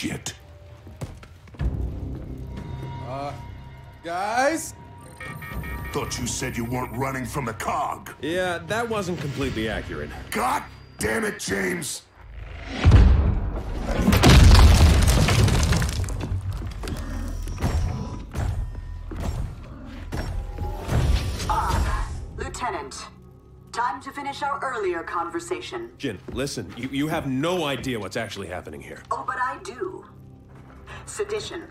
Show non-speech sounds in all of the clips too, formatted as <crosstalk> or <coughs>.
shit. Uh, guys? Thought you said you weren't running from the COG. Yeah, that wasn't completely accurate. God damn it, James! Time to finish our earlier conversation. Jinn, listen, you, you have no idea what's actually happening here. Oh, but I do. Sedition,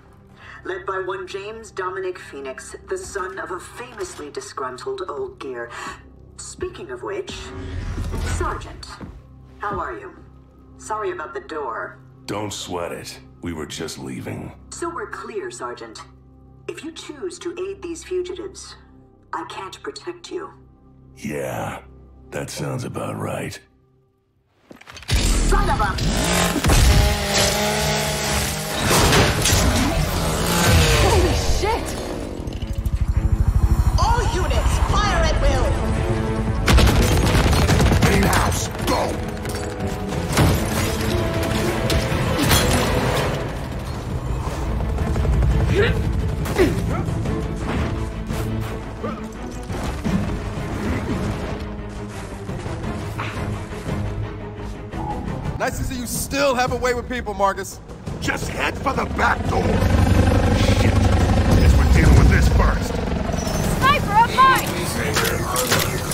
led by one James Dominic Fenix, the son of a famously disgruntled old gear. Speaking of which, Sergeant, how are you? Sorry about the door. Don't sweat it. We were just leaving. So we're clear, Sergeant. If you choose to aid these fugitives, I can't protect you. Yeah, that sounds about right. Son of a... Holy shit! All units, fire at will! Main house, go! Nice to see you still have a way with people, Marcus. Just head for the back door. Shit. Guess we're dealing with this first. Sniper up mine!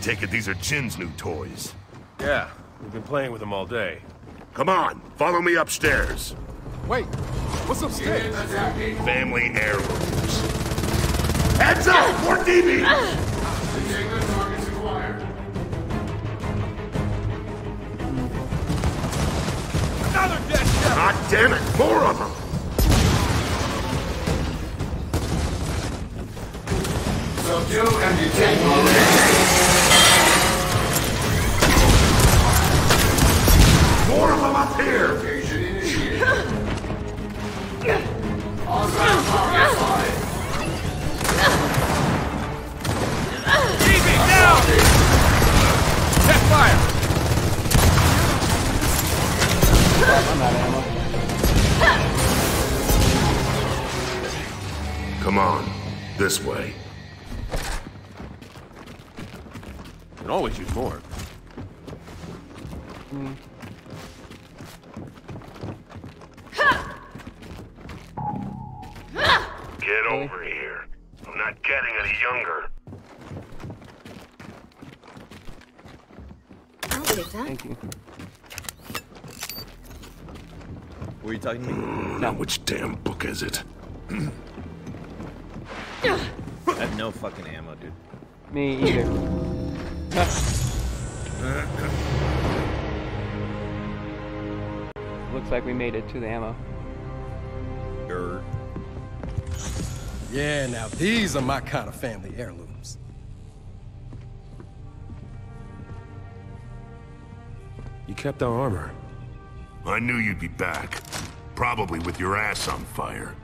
Take it these are Jinn's new toys. Yeah, we've been playing with them all day. Come on, follow me upstairs. Wait, what's upstairs? Family heirlooms. Heads up! More DB! Another dead shot! God damn it! More of them! Subdue and detain More of them up here! DB down! Check fire! I'm out of ammo. Come on, this way. Can always use more. Hmm. Not getting any younger. I'll take that. Thank you. What were you talking to me? Now, which damn book is it? I have no fucking ammo, dude. Me either. <laughs> Looks like we made it to the ammo. Yeah, now these are my kind of family heirlooms. You kept our armor. I knew you'd be back. Probably with your ass on fire.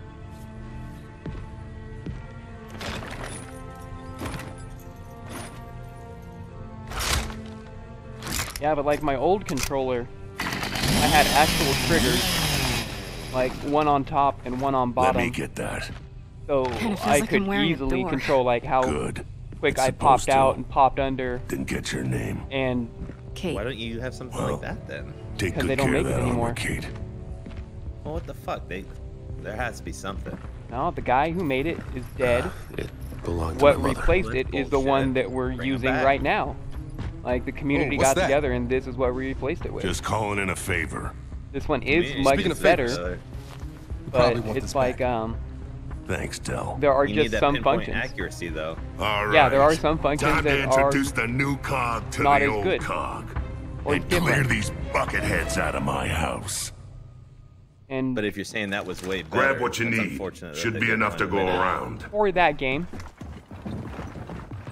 Yeah, but like my old controller, I had actual triggers, like one on top and one on bottom. Let me get that. So Kinda feels I like could I'm wearing a easily door. control like how Good. quick It's I popped supposed to. out and popped under, Didn't get your name. and Kait. Why don't you have something Well. like that then? Take 'Cause good they don't care of make it that armor, anymore. Kait. Well, what the fuck? They, there has to be something. now the guy who made it is dead. It belonged to What my mother. replaced it is the one that we're Bring 'em using right now. Like the community Oh, got that? together, and this is what we replaced it with. Just calling in a favor. this one is Man, much better, favors, but it's like back. um, Thanks, Del. there are You need just that some functions. accuracy though. All right. Yeah, there are some functions Time to that are introduce the new COG to not the as old good. COG. Or and clear different. these bucket heads out of my house. And But if you're saying that was way better, Grab what you need. Should be enough to go around. for that game.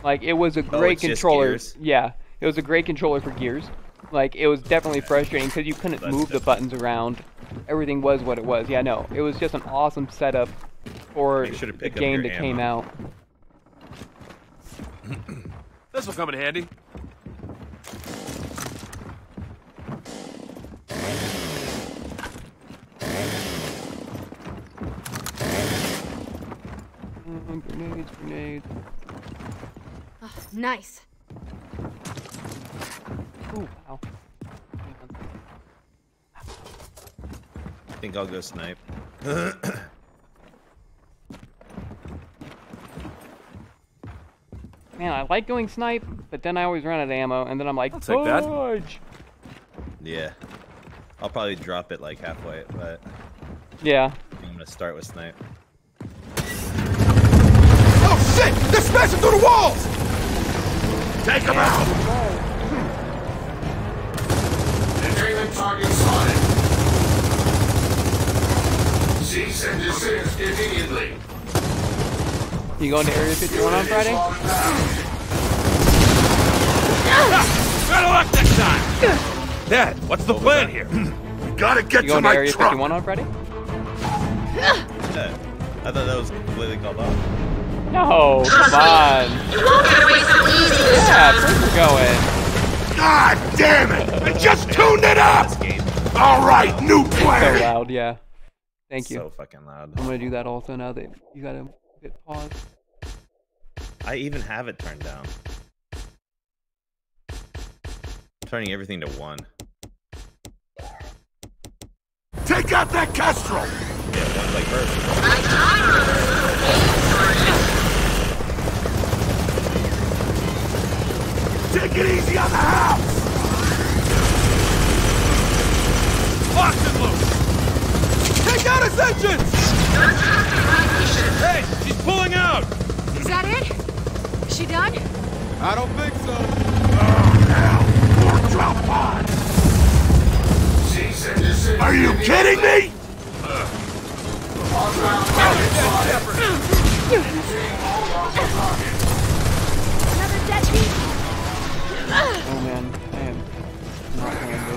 Like it was a Oh, great it's just controller. Yeah, it was a great controller for Gears. Like it was definitely frustrating because you couldn't That's move the buttons around. Everything was what it was. Yeah, no, it was just an awesome setup for Make sure the game your that came out. <coughs> This will come in handy. Mm, grenades, grenades. Oh, nice. Ooh, wow. I think I'll go snipe. <coughs> <coughs> Man, I like going snipe, but then I always run out of ammo, and then I'm like, I'll take that. Yeah. I'll probably drop it like halfway, but Yeah. I'm gonna start with snipe. Oh shit! They're smashing through the walls! Take him out! Containment target spotted. Cease and desist immediately. You going to Area 51 on Friday? Better luck next time! Dad, what's the plan here? <clears throat> We gotta get You to going to my Area truck. 51 on Friday? Yeah. I thought that was completely called off. No, come on. You won't get Yeah, of course we're going. God damn it! I just tuned it up! All right, new So loud, yeah. Thank you. So fucking loud. I'm gonna do that also now that you gotta hit pause. I even have it turned down. I'm turning everything to one. Take out that Kestrel! Yeah, one's like perfect. Take it easy on the house! Box is loose! Take out his engines! Hey, she's pulling out! Is that it? Is she done? I don't think so. More drop pods! Cease. Are you kidding me? Another deadbeat? Oh man, I am not going to.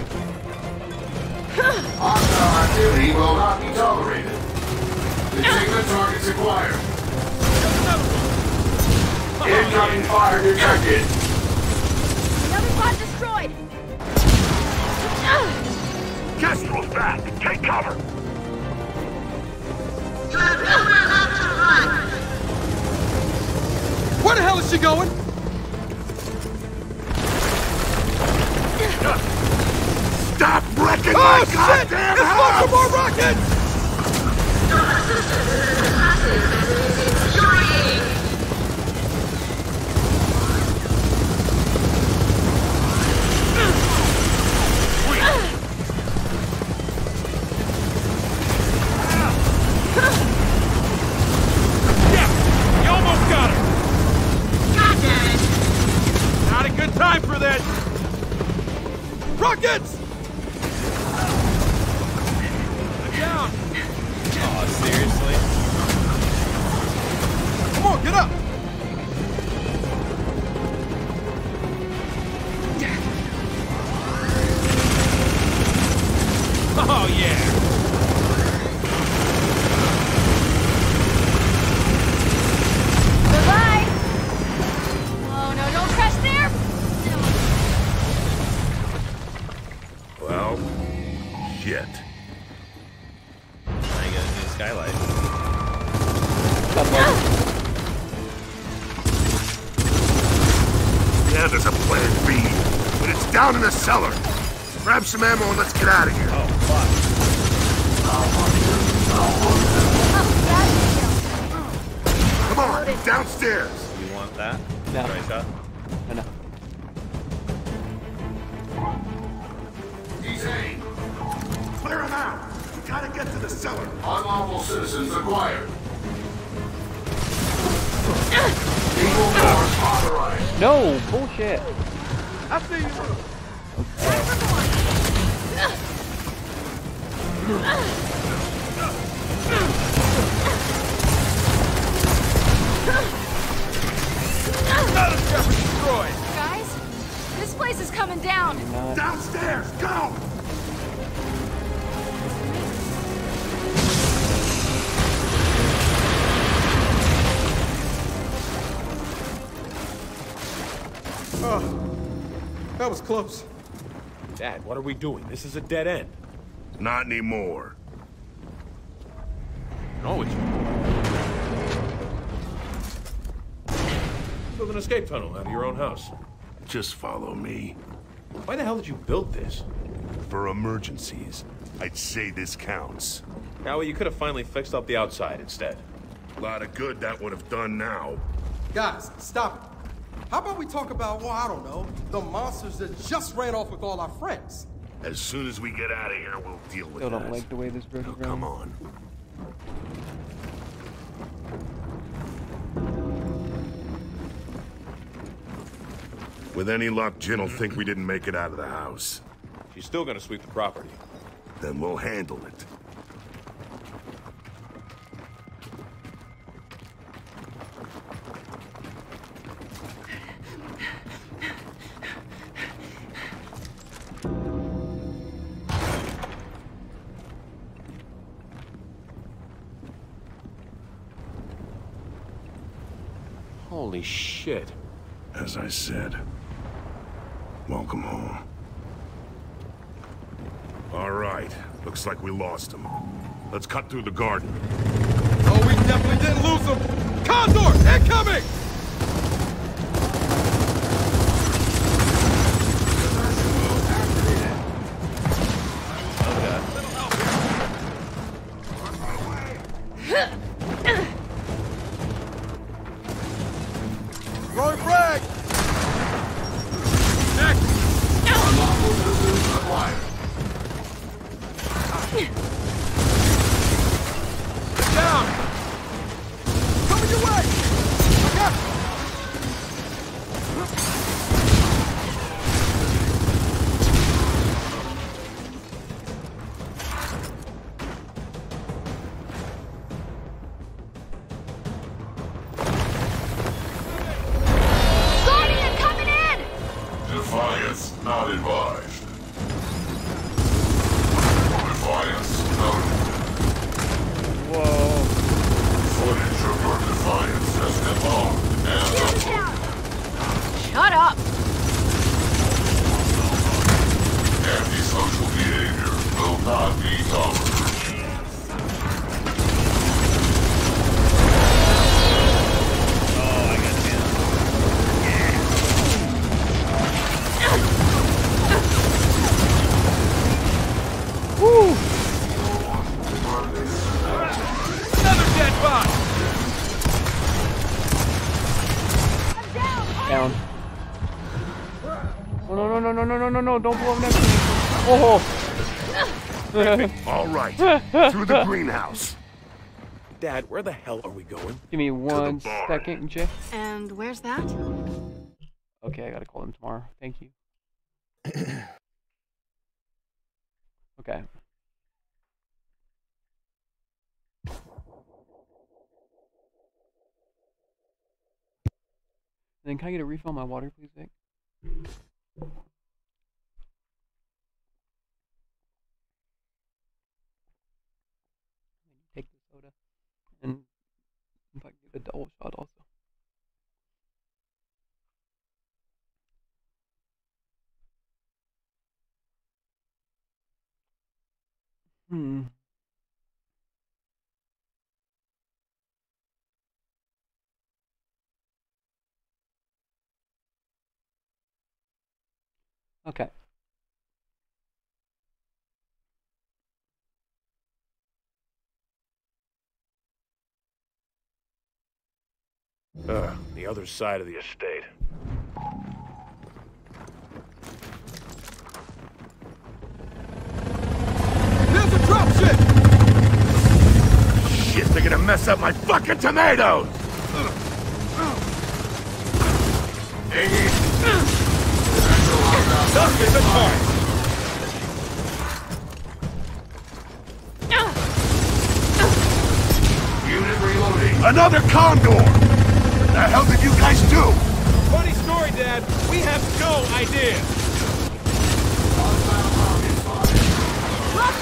Hostile activity will not be tolerated. Containment targets acquired. Incoming fire detected. Another bot destroyed! Kestrel's back! Take cover! Where the hell is she going? Stop wrecking Oh my shit! goddamn It's house! lots of more rockets! <laughs> some ammo this place is coming down. Downstairs, go! That was close. Dad, what are we doing? This is a dead end. Not anymore. No, it's... Build an escape tunnel out of your own house. Just follow me. Why the hell did you build this? For emergencies, I'd say this counts. Howie, you could have finally fixed up the outside instead. A lot of good that would have done now. Guys, stop it. How about we talk about, well, I don't know, the monsters that just ran off with all our friends? As soon as we get out of here, we'll deal with Still don't that. like the way this bridge Now, is come on. With any luck, Jinn will think we didn't make it out of the house. She's still gonna sweep the property. Then we'll handle it. Holy shit. As I said, welcome home. All right, looks like we lost him. Let's cut through the garden. Oh, we definitely didn't lose them. Condor, incoming! no, no, no, no, don't blow up next to me. Oh! All right, <laughs> through the greenhouse. Dad, where the hell are we going? Give me one second, Jay. And where's that? Okay, I gotta call him tomorrow. Thank you. <clears throat> okay. Then can I get a refill on my water, please, Vic? Double shot also. Hmm. Okay. Uh, the other side of the estate. There's a drop ship! Shit, they're gonna mess up my fucking tomatoes! Dusk is a target. Unit reloading. Another condor! The hell did you guys do? Funny story, Dad. We have no idea. Locked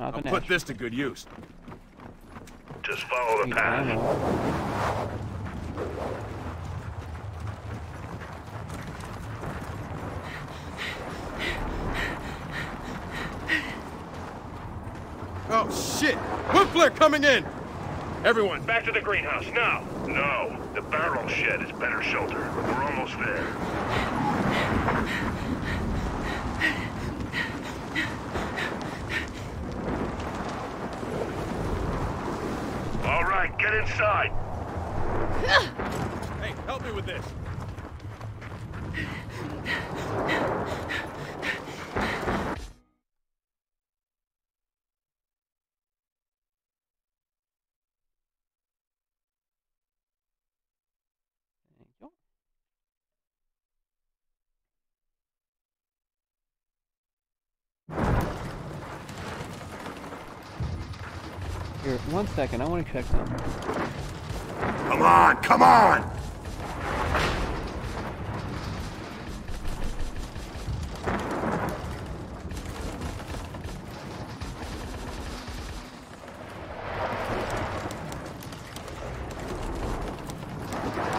I'll put Nash. this to good use. Just follow the Need path. Oh shit! Windflare coming in! Everyone, back to the greenhouse, now! No, the barrel shed is better shelter. We're almost there. All right, get inside. Hey, help me with this. Here, one second. I want to check something. Come on, come on!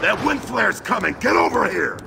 That windflare's coming! Get over here!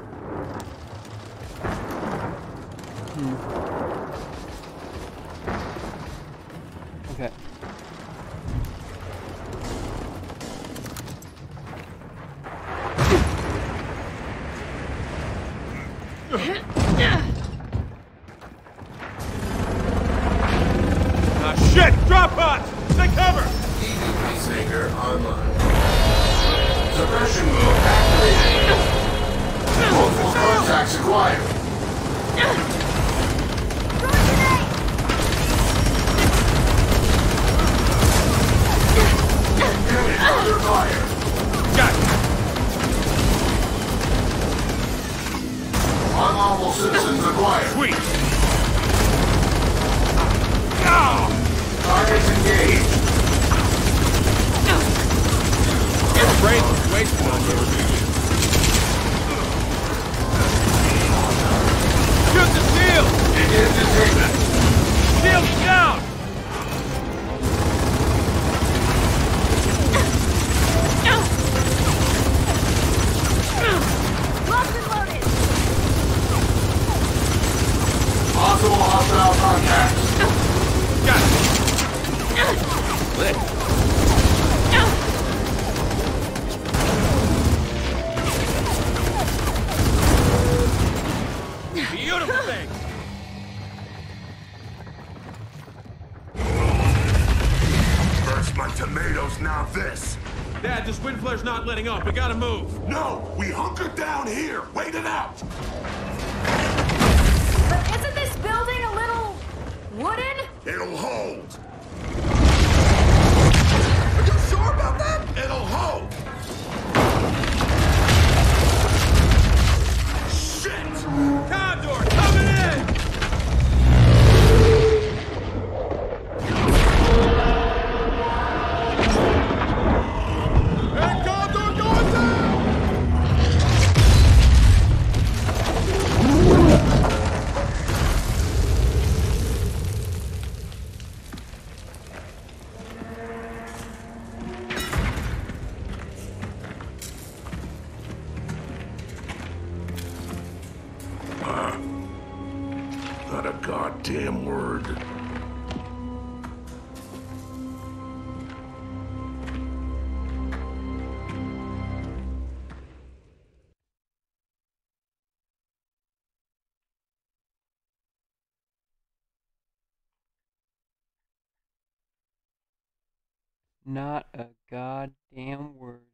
Not a goddamn word.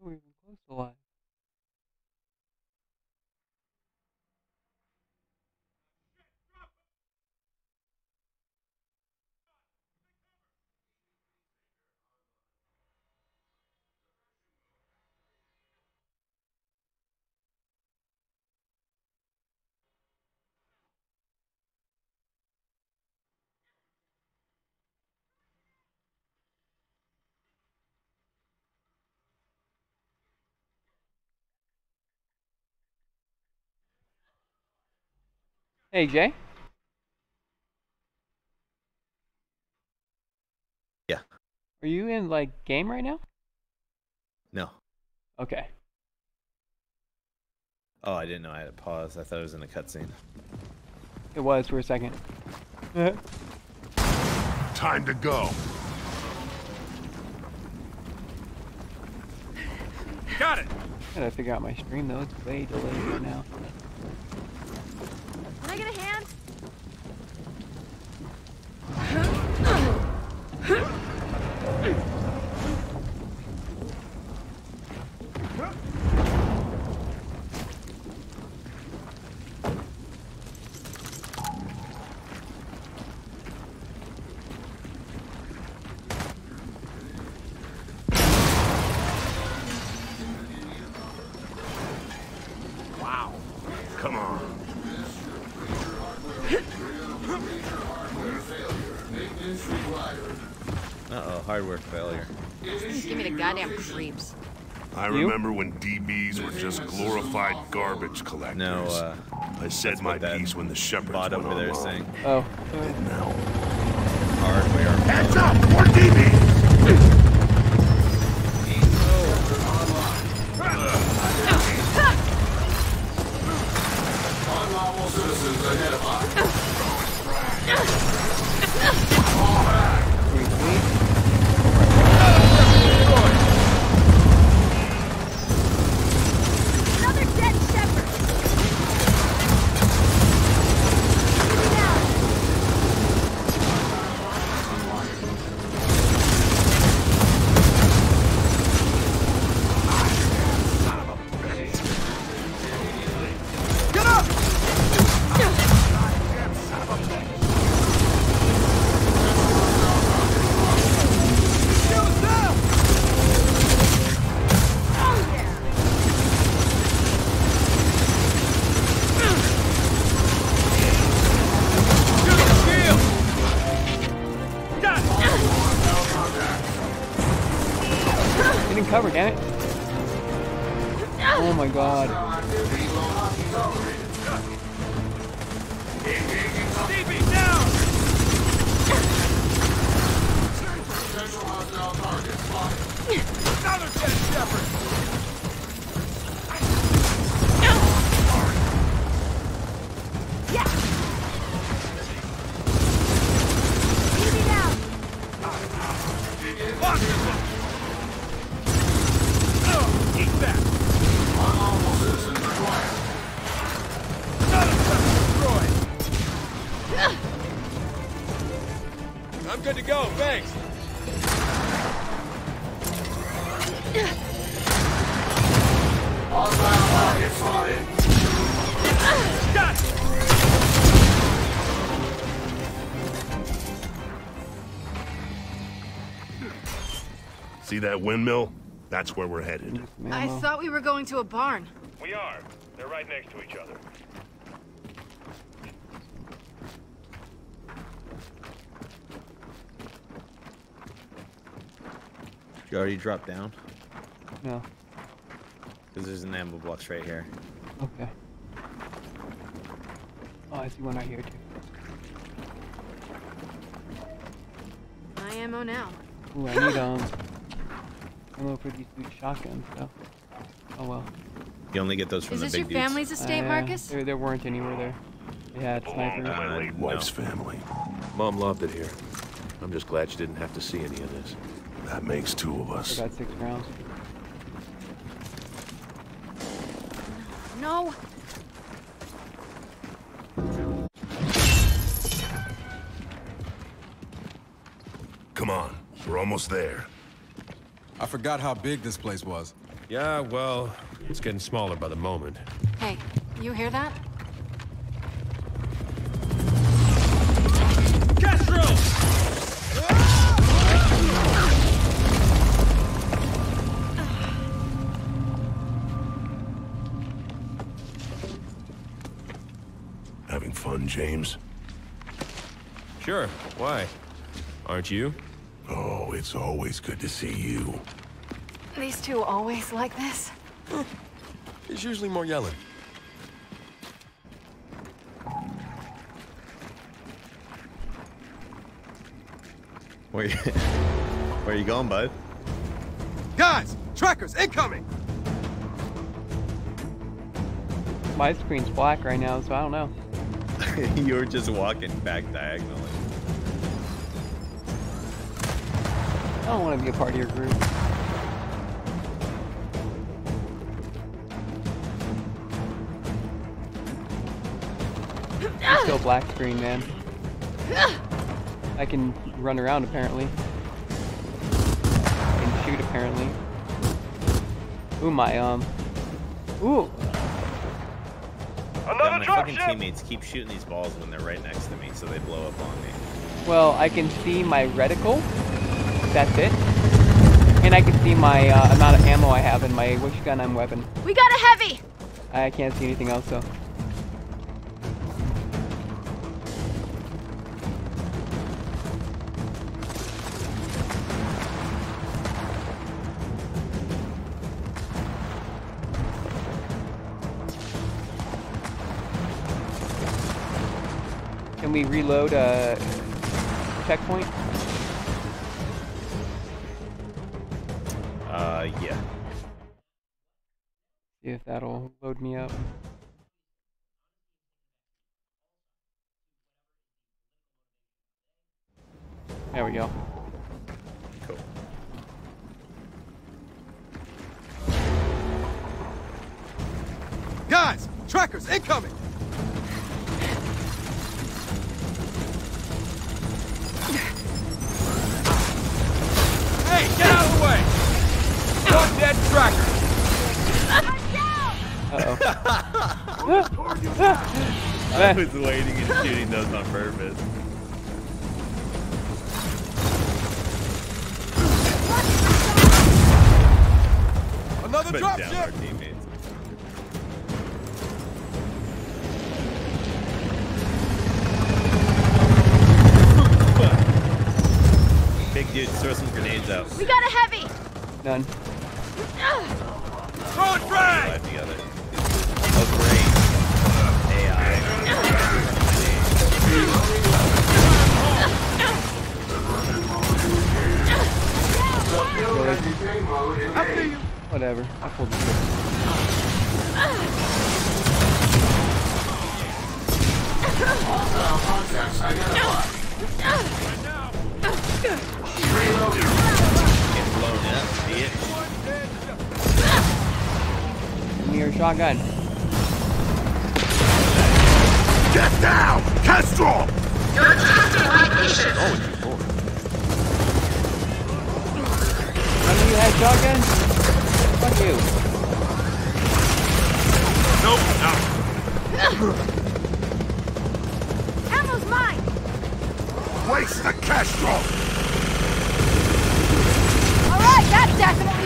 We're even close to live. Hey Jay. Yeah. Are you in like game right now? No. Okay. Oh, I didn't know I had a pause. I thought it was in a cutscene. It was for a second. Uh-huh. Time to go. Got it! Gotta figure out my stream though. It's way delayed right now. Get a hand? Wow. Goddamn creeps. I remember when DBs were just glorified garbage collectors. No, uh, I said my piece when the shepherds bot went over there saying Oh. Now, hardware. heads up! Getting covered, damn it. Oh my god. DB down! Potential hostile target spotted. Another dead shepherd! Yeah. Easy go, thanks. Hostile target spotted. Got it! See that windmill? That's where we're headed. I thought we were going to a barn. We are. They're right next to each other. You already dropped down? No. Because there's an ammo box right here. Okay. Oh, I see one right here too. My ammo now. Ooh, I need um <laughs> ammo for these two shotguns though. Oh well. You only get those from Is the this big your dudes. family's estate, Uh, Marcus? There, there weren't anywhere there. Yeah, it's snipers. to my Uh, late no. wife's family. Mom loved it here. I'm just glad you didn't have to see any of this. That makes two of I us. got six rounds. No. Come on. We're almost there. I forgot how big this place was. Yeah, well, it's getting smaller by the moment. Hey, you hear that? James? Sure, why? Aren't you? Oh, it's always good to see you. These two always like this? <laughs> There's usually more yelling. Where you, <laughs> where you going, bud? Guys, trackers incoming! My screen's black right now, so I don't know. <laughs> you were just walking back diagonally. I don't want to be a part of your group. It's still black screen, man. I can run around apparently. I can shoot apparently. Ooh, my um. Ooh, fucking teammates keep shooting these balls when they're right next to me, so they blow up on me. well, I can see my reticle. That's it. And I can see my uh, amount of ammo I have in my which gun I'm weapon. We got a heavy! I can't see anything else though. Can we reload a checkpoint? Uh, yeah. See if that'll load me up. There we go. Cool. Guys, trackers incoming! One dead tracker! Uh-oh. <laughs> I was waiting and shooting those on purpose. Another Put drop down ship! our teammates. <laughs> Big dude, throw some grenades out. We got a heavy! Done. Whatever. I pulled Shotgun. Get down! Kestrel! You're my! Oh. None of you had shotgun? Fuck you. Nope, no. Ammo's mine! Waste the Kestrel! Alright, that's definitely...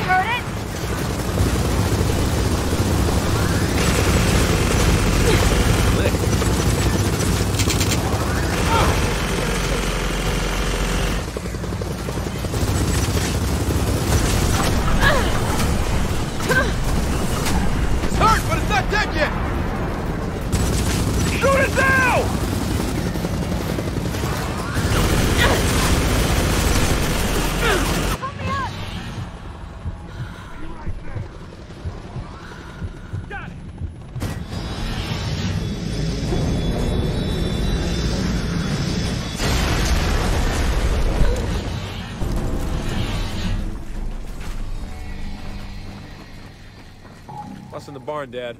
What's in the barn, Dad?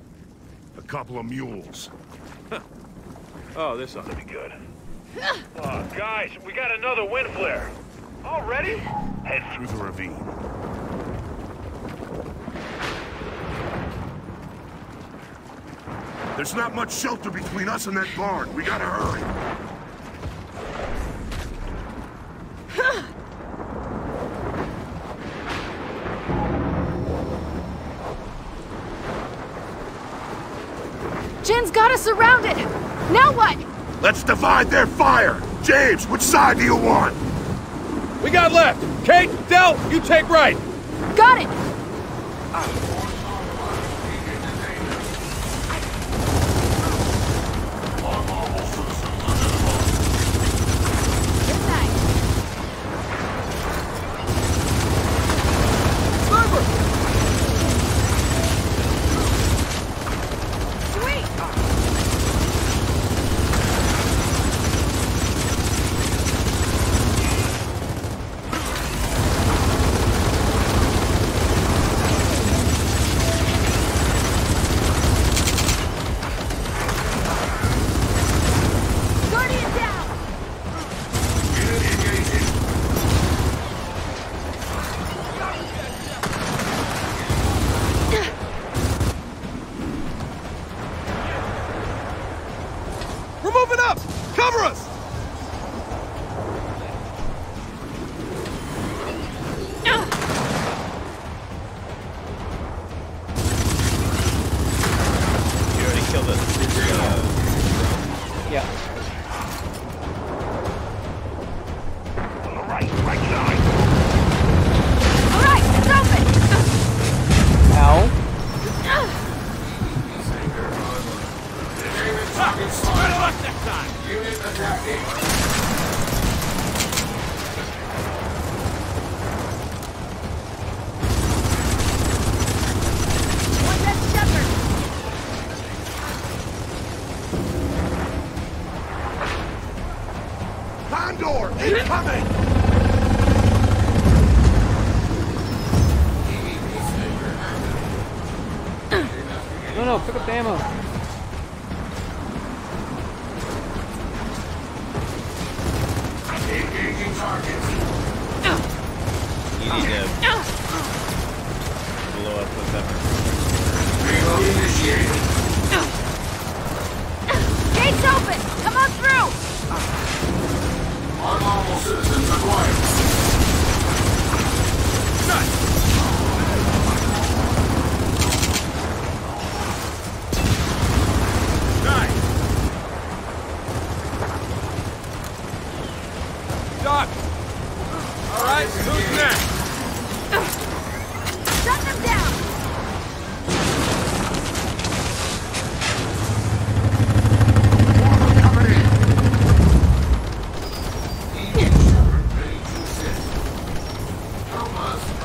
A couple of mules. Oh, this ought to be good. <laughs> Oh, guys, we got another windflare. Already? Head through the ravine. There's not much shelter between us and that barn. We gotta hurry. Now what? Let's divide their fire. James, which side do you want? We got left! Kait, Del, you take right! Got it! Good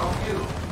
help you.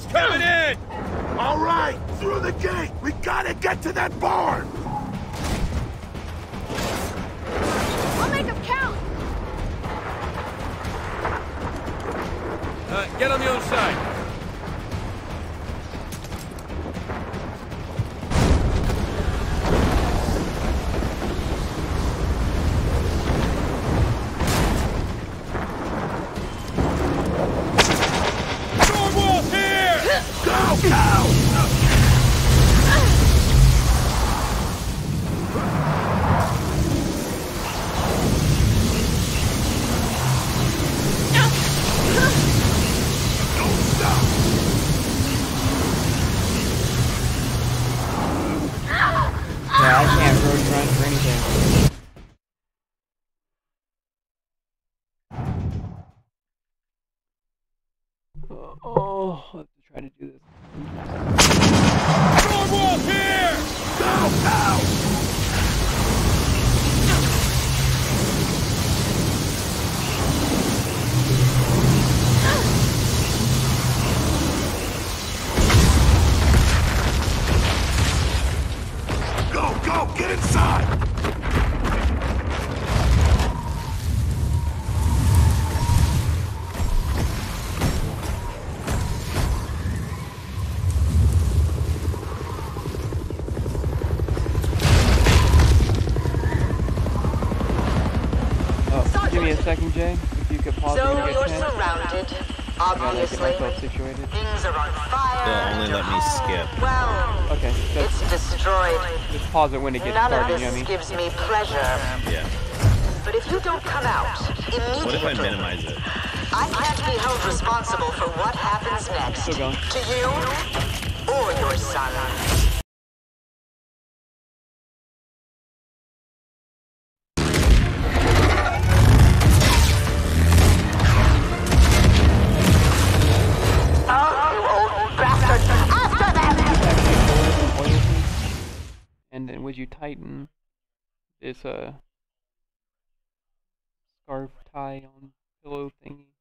Coming in! All right, through the gate! We gotta get to that barn! it when it gets None started, of this you know gives me pleasure. this uh scarf tie on pillow thingy.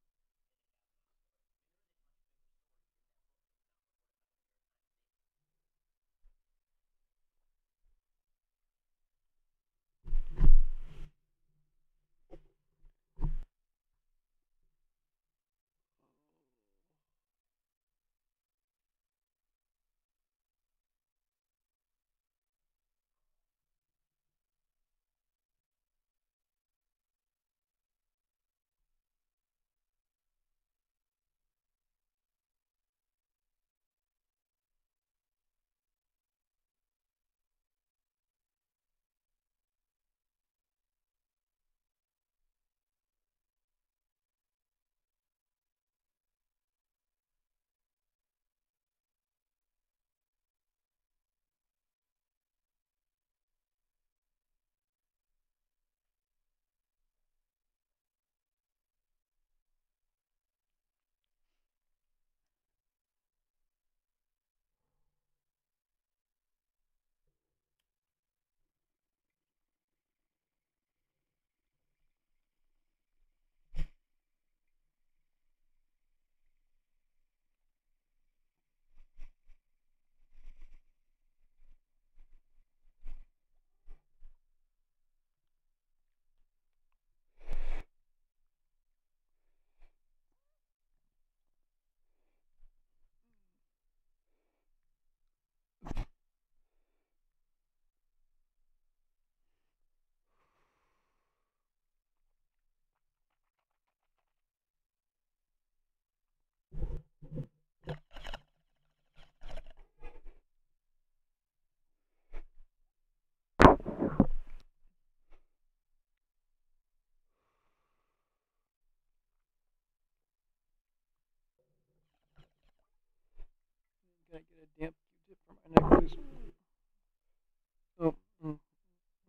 Oh, mm,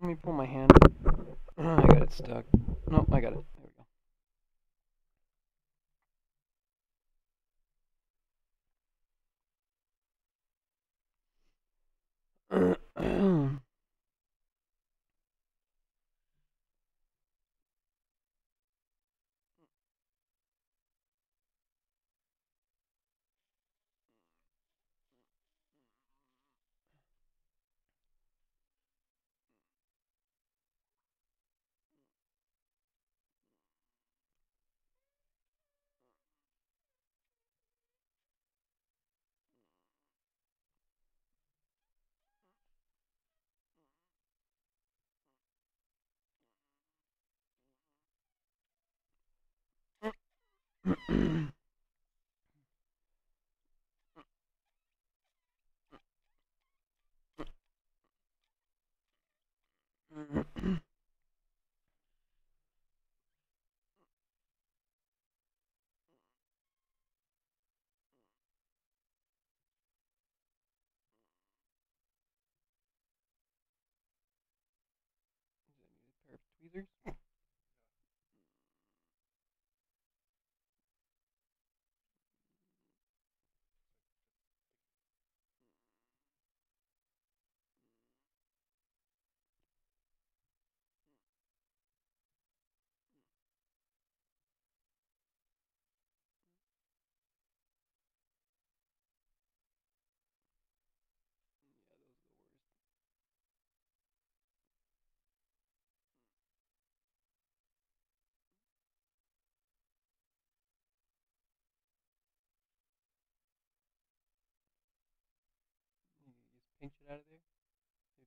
let me pull my hand. <clears throat> I got it stuck. No, I got it. There we go. <clears throat> pair <laughs> pinch it out of there. If you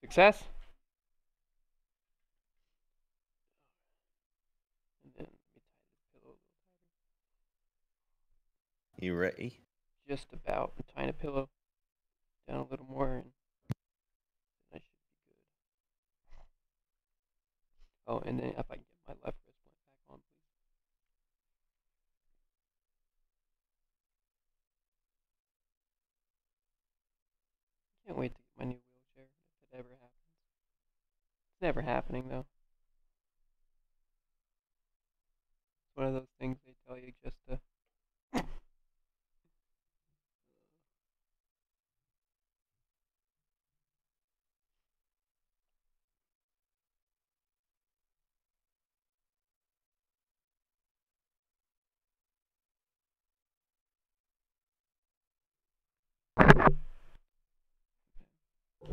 good. Success. And then let me tie this pillow a little tighter. You ready? Just about. I'm tying a pillow down a little more and I should be good. Oh, and then if I can get my left wrist point back on, please. Can't wait to get my new wheelchair if it ever happens. It's never happening though. It's one of those things they tell you just to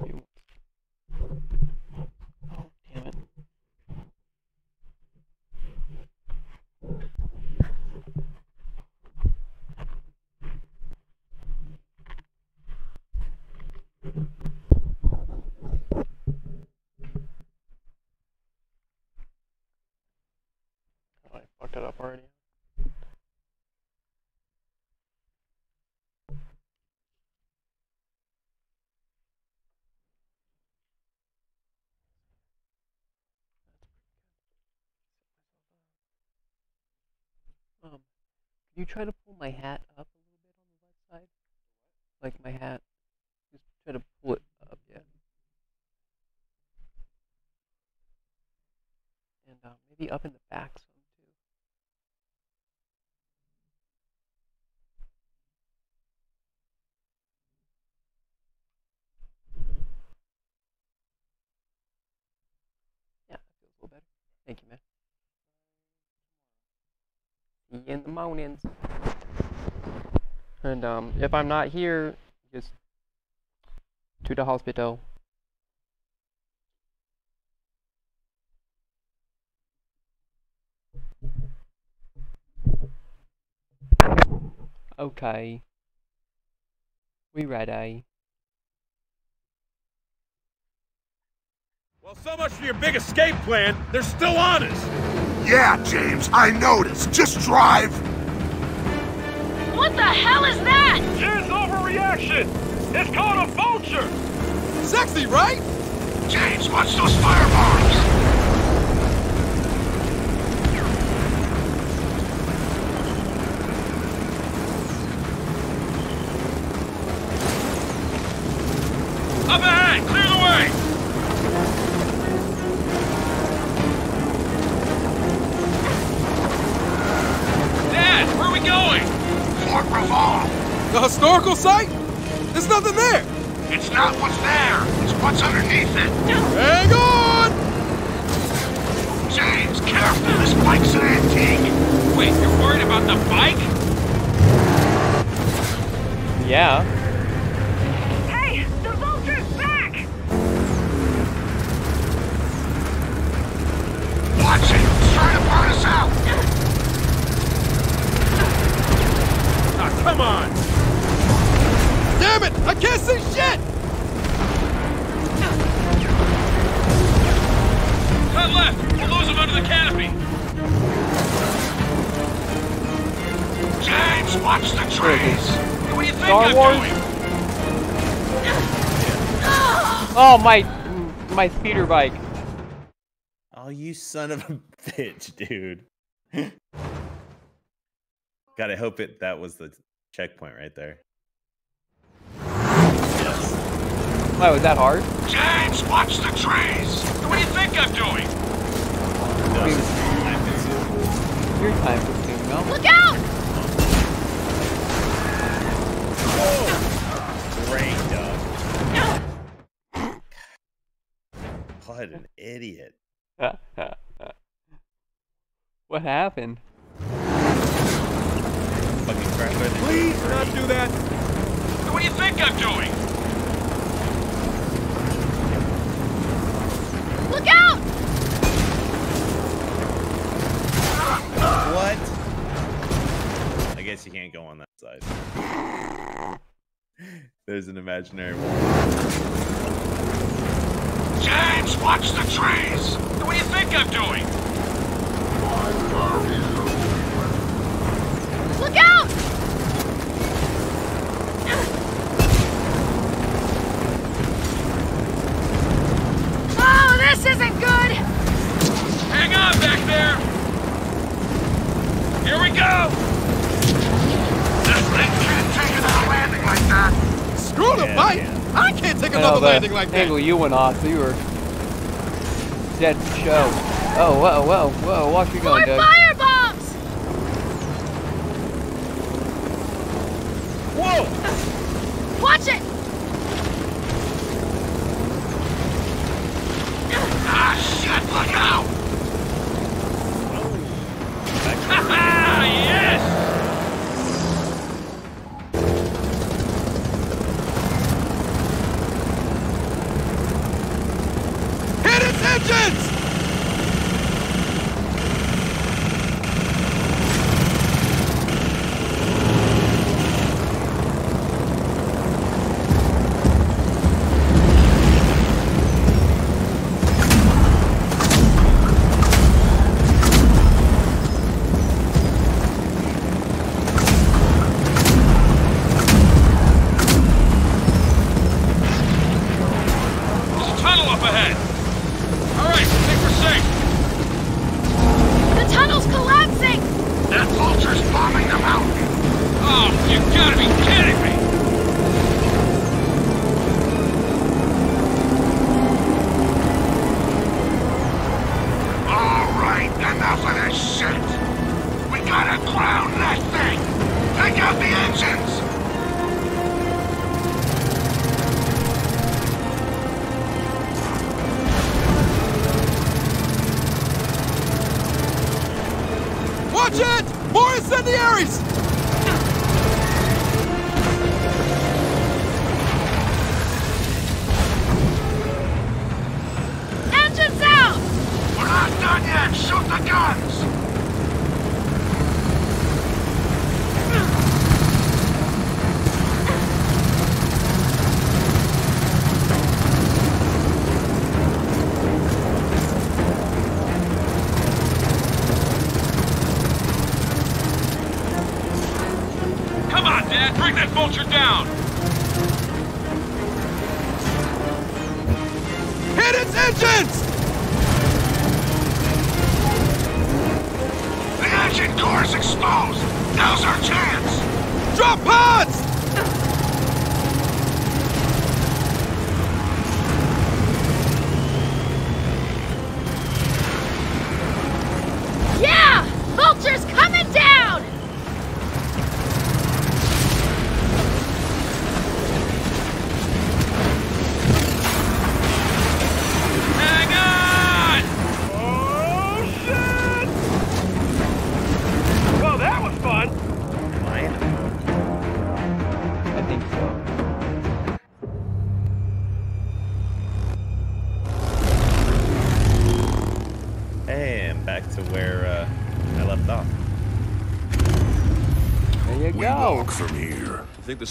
You. Oh, damn it. Fucked it up already. Um, can you try to pull my hat up a little bit on the left side? Like my hat. Just try to pull it up, yeah. And um, maybe up in the back some too. Yeah, that feels a little better. Thank you, man. See you in the mornings. And um, if I'm not here, just to the hospital. Okay. We ready. Well, so much for your big escape plan. They're still on us. Yeah, James, I noticed. Just drive. What the hell is that? Here's overreaction. It's called a vulture. Sexy, right? James, watch those firebombs. Watch the trees. What do you think Star Wars? Oh my, my speeder bike. Oh, you son of a bitch, dude. <laughs> Gotta hope it that was the checkpoint right there. Yes. Why was that hard? James, watch the trees. What do you think I'm doing? Your time consuming, no? Look out! Great dog. What an idiot. <laughs> what happened? Fucking crap. Please not do that! What do you think I'm doing? Look out! What? I guess you can't go on that side. There's an imaginary wall. James, watch the trees. What do you think I'm doing? Look out! Oh, this isn't good! Hang on back there! Here we go! Screw the Yeah, bike! yeah. I can't take I know another landing like that. angle you went off, so you were dead show. Oh, whoa, whoa, whoa, watch you More going, Doug. fire bombs! Whoa! Watch it! Ah, shit, look out.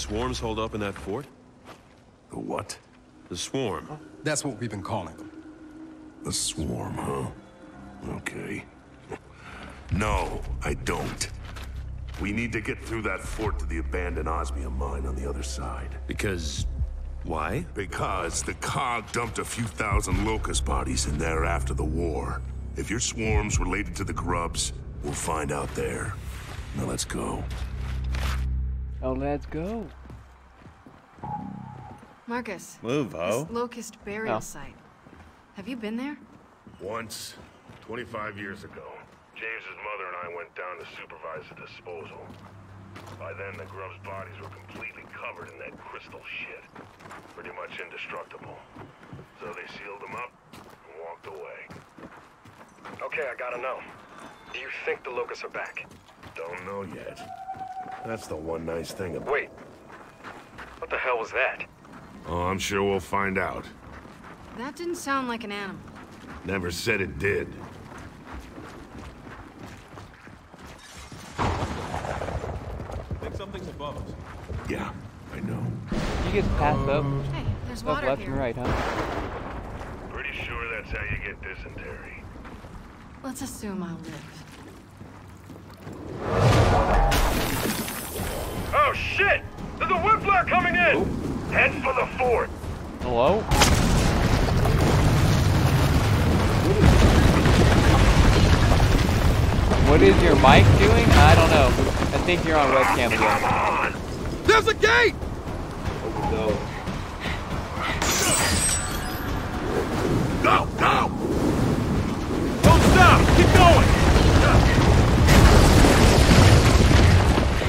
Swarms hold up in that fort? The what? The swarm. That's what we've been calling them. The swarm, huh? Okay. <laughs> No, I don't. We need to get through that fort to the abandoned osmium mine on the other side. Because... why? Because the COG dumped a few thousand locust bodies in there after the war. If your swarm's related to the grubs, we'll find out there. Now let's go. Oh, let's go. Marcus. Move, ho. This locust burial Oh. site. Have you been there? Once, 25 years ago, James's mother and I went down to supervise the disposal. By then, the grub's bodies were completely covered in that crystal shit. Pretty much indestructible. So they sealed them up and walked away. Okay, I gotta know. Do you think the locusts are back? Don't know yet. That's the one nice thing about Wait. What the hell was that? Oh, I'm sure we'll find out. That didn't sound like an animal. Never said it did. I think something's above us. Yeah, I know. You just pass up, Hey, there's up water left here. and right, huh? Pretty sure that's how you get dysentery. Let's assume I'll live. Oh shit! There's a whiplash coming in! Hello? Head for the fort! Hello? What is your mic doing? I don't know. I think you're on webcam again. Come on! There's a gate! Go, go! Don't stop! Keep going!